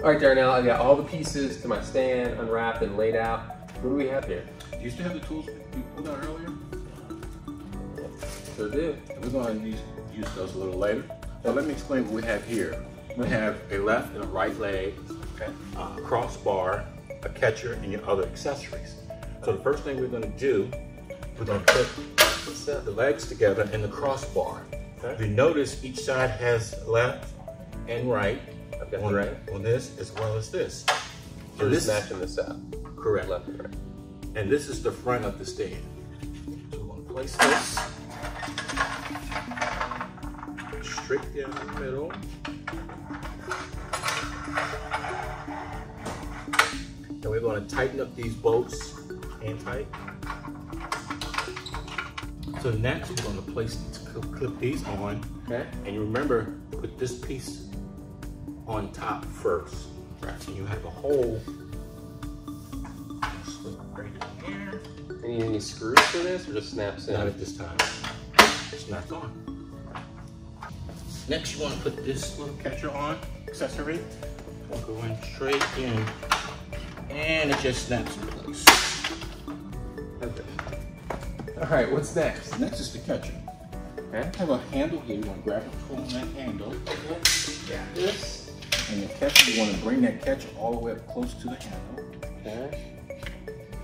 All right, Darnell, I got all the pieces to my stand unwrapped and laid out. What do we have here? Do you still have the tools we pulled out earlier? Sure do. We're going to use, use those a little later. So let me explain what we have here. We have a left and a right leg, Okay. uh, a crossbar, a catcher, and your other accessories. So the first thing we're going to do, we're going to put the legs together in the crossbar. Okay. You notice each side has left and right I've got on, the right. on this as well as this. And just this, matching this out. correct. Left and right. And this is the front of the stand. So we're going to place this straight down the middle. And we're going to tighten up these bolts hand tight. So next we're going to place clip these on. Okay. And you remember, put this piece on top first. Right. So you have a hole. Slip right in here. Any, any screws for this or just snaps in? Not at this time. Snapped on. Next, you want to put this little catcher on, accessory. We'll go in straight in. And it just snaps in place. Okay. All right, what's next? Next is the catcher. Okay. I have a handle here. You want to grab and pull on that handle. Got this. And the catcher, you want to bring that catcher all the way up close to the handle. Okay.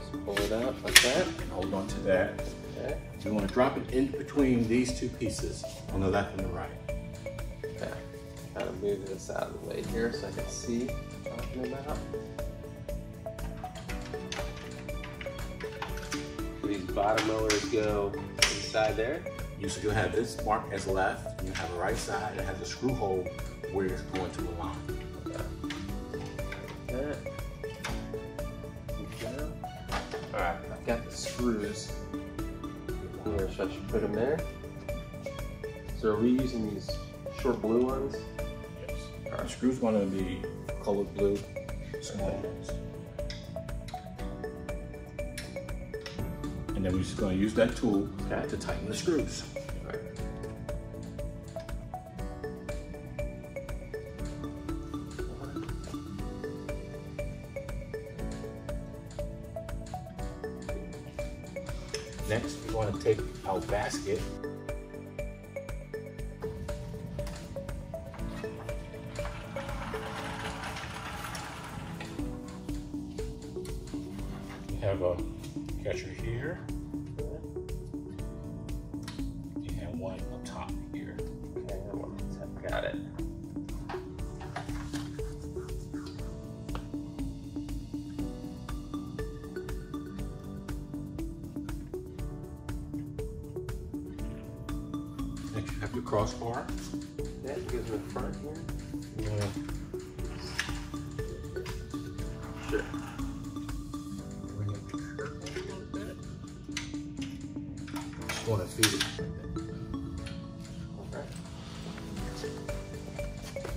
Just pull it out like that. And hold on to that. Okay. You want to drop it in between these two pieces on the left and the right. Okay. Kind of move this out of the way here so I can see what I'm talking about. These bottom mowers go inside there? You still have this marked as left, and you have a right side that has a screw hole where it's going to align. That. All right, I've got the screws here, so I should put them there. So are we using these short blue ones? Yes. The screw's going to be colored blue, small ones. And then we're just going to use that tool Okay. to tighten the screws. Next, we want to take our basket. You have a catcher here. Next, you have your crossbar. That goes in the front here. You wanna Sure. bring it curve a little bit. Just want to feed it. Okay.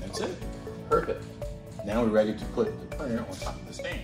That's it. Perfect. Now we're ready to put the printer on top of the stand.